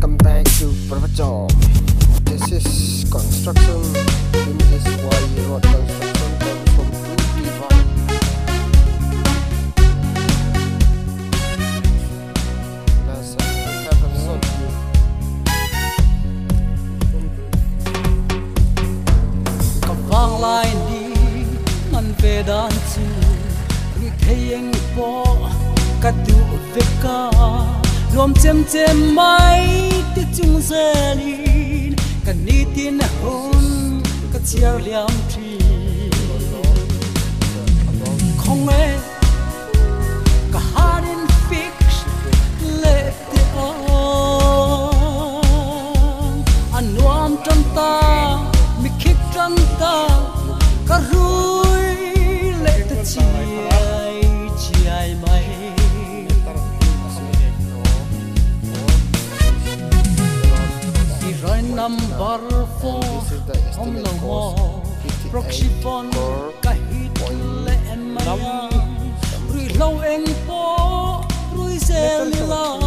Welcome back to Pravachom. This is construction. This is why road construction comes from two Ivan. Last time we have a sub view. ka wang lai ni man ve dan chu ri theyeng po ka du ve ka lom chem chem mai ti chung zelin ka ni tin hon ka chiar liam thi không e ka harin fix le te on an nuam tan ta, mi khik tan ta ka ru برفع عملة الله بروكشيبون كهيت لأن مريم روي لو إن بو روي زاليلا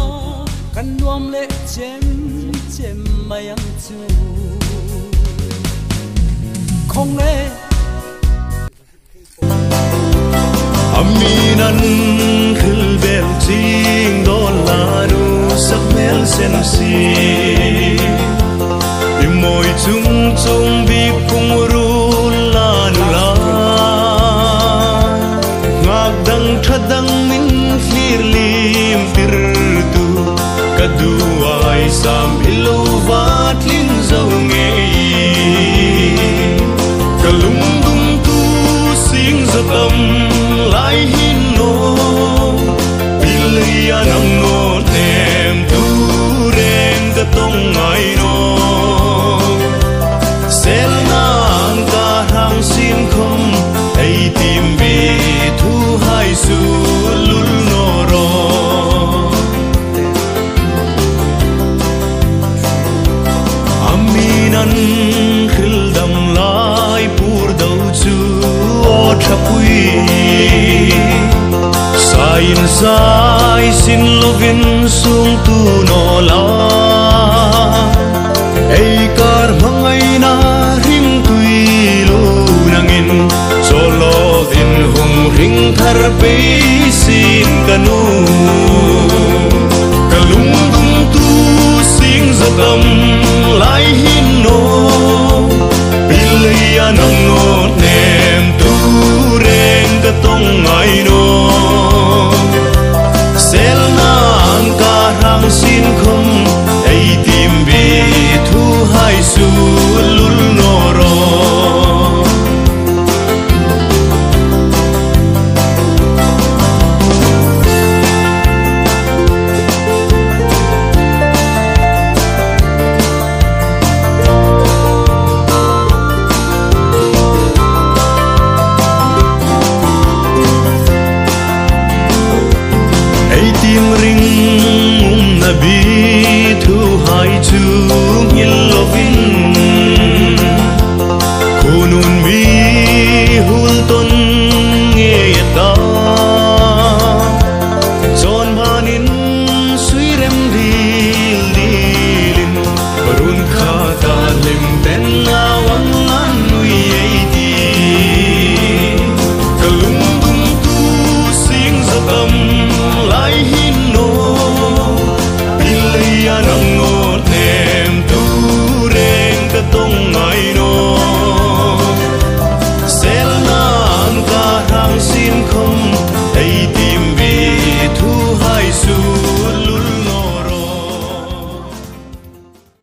كان نوام لأجم جم ما ينتو كونغي Aminan khil bel ching dollaru sak mel sen sin Kaduay sam iluvat ling xin lo lovin xuống tu no la. Ei kar mangai na ring tui lo nangin solo din hung ring thar pe sin kanu kalungdung tu sing zakam lai hin 天空